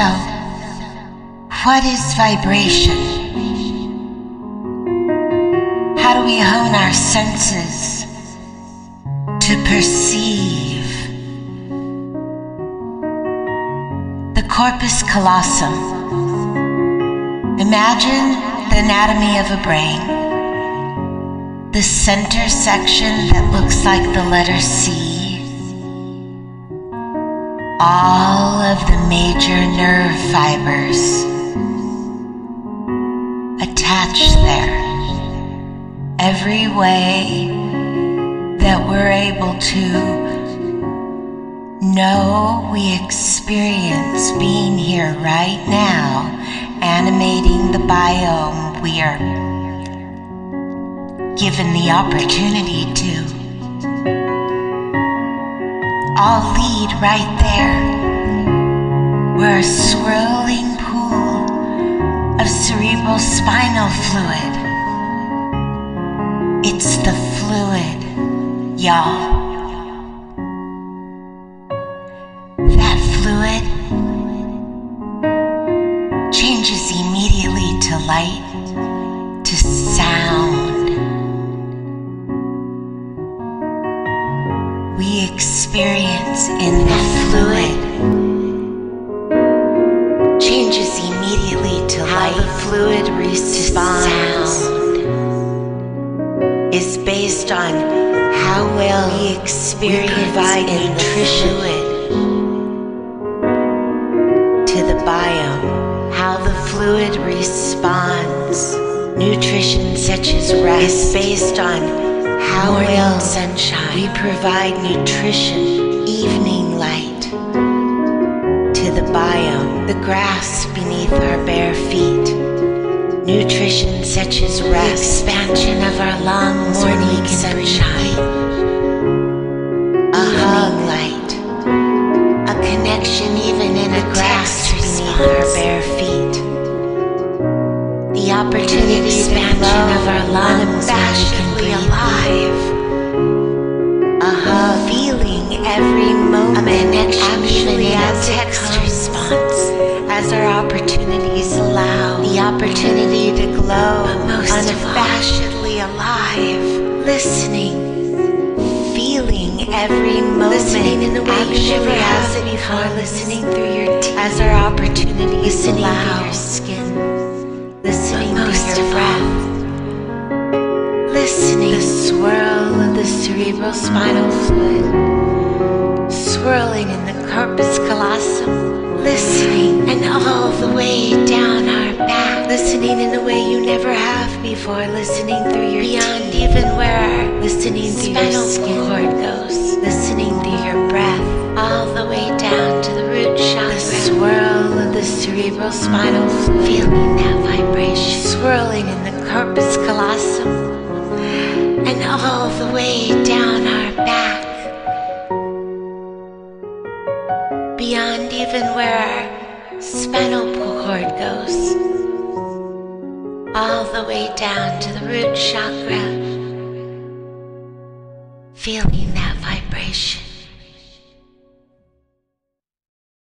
So, what is vibration? How do we hone our senses to perceive? The corpus callosum. Imagine the anatomy of a brain. The center section that looks like the letter C all of the major nerve fibers attached there. Every way that we're able to know we experience being here right now, animating the biome we are given the opportunity to all lead right there. We're a swirling pool of cerebral spinal fluid. It's the fluid, y'all. That fluid changes immediately to light, to sound we experience in the fluid changes immediately to How light. the fluid responds sound is based on how well we we experience provide in nutrition fluid to the biome. How the fluid responds. Nutrition such as rest is based on Morning sunshine. we provide nutrition, evening light to the biome, the grass beneath our bare feet. Nutrition such as rest, expansion of our lungs morning sunshine, to expansion of our lungs unabashedly alive. A hug, feeling every moment, A connection actually a as text response. as our opportunities allow the opportunity to glow But most unabashedly alive, listening, feeling every moment, Listening in the way you never have before, listening through your teeth. as our opportunities listening allow, through your skin. The cerebral spinal fluid, swirling in the corpus callosum, listening and all the way down our back, listening in a way you never have before, listening through your beyond even where our listening through your spinal cord goes, listening through your breath, all the way down to the root chakra, the swirl of the cerebral spinal fluid, feeling that vibration, swirling in the corpus callosum and all the way down our back, beyond even where our spinal cord goes, all the way down to the root chakra, feeling that.